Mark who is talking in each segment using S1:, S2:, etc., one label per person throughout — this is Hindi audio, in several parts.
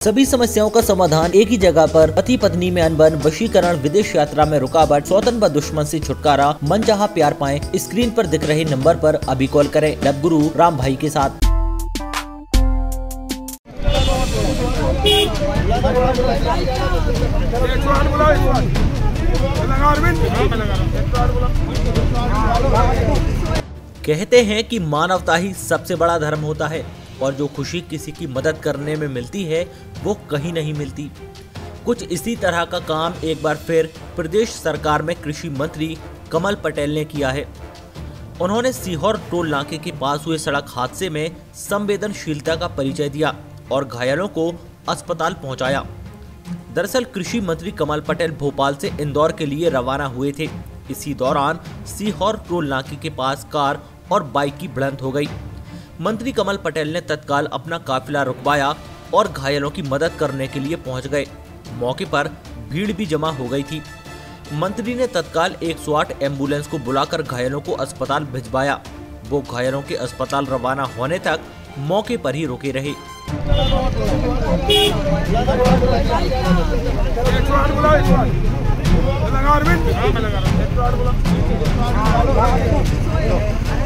S1: सभी समस्याओं का समाधान एक ही जगह पर पति पत्नी में अनबन, वशीकरण, विदेश यात्रा में रुकावट स्वतन व दुश्मन से छुटकारा मन चाह प्यार पाए। स्क्रीन पर दिख रहे नंबर पर अभी कॉल करें। लब गुरु राम भाई के साथ। कहते हैं कि मानवता ही सबसे बड़ा धर्म होता है। और जो खुशी किसी की मदद करने में मिलती है, वो कहीं नहीं मिलती। कुछ इसी तरह का काम एक बार फिर प्रदेश सरकार में कृषि मंत्री कमल पटेल ने किया है। उन्होंने सीहोर टोल नाके के पास हुए सड़क हादसे में संवेदनशीलता का परिचय दिया और घायलों को अस्पताल पहुँचाया। दरअसल कृषि मंत्री कमल पटेल भोपाल से इंदौर के लिए रवाना हुए थे। इसी दौरान सीहोर टोल नाके के पास कार और बाइक की भिड़ंत हो गई। मंत्री कमल पटेल ने तत्काल अपना काफिला रुकवाया और घायलों की मदद करने के लिए पहुँच गए। मौके पर भीड़ भी जमा हो गई थी। मंत्री ने तत्काल 108 एंबुलेंस को बुलाकर घायलों को अस्पताल भिजवाया। वो घायलों के अस्पताल रवाना होने तक मौके पर ही रुके रहे।
S2: एक एक लगा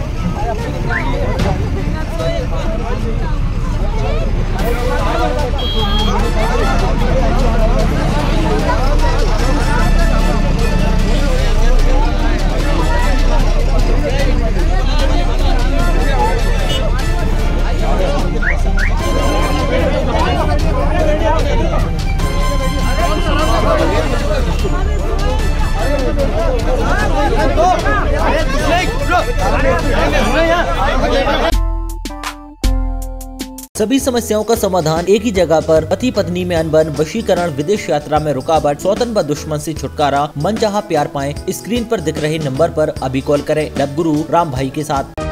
S1: सभी समस्याओं का समाधान एक ही जगह पर पति पत्नी में अनबन, वशीकरण, विदेश यात्रा में रुकावट स्वतन व दुश्मन से छुटकारा, मन चाह प्यार पाए। स्क्रीन पर दिख रहे नंबर पर अभी कॉल करें। लव गुरु राम भाई के साथ।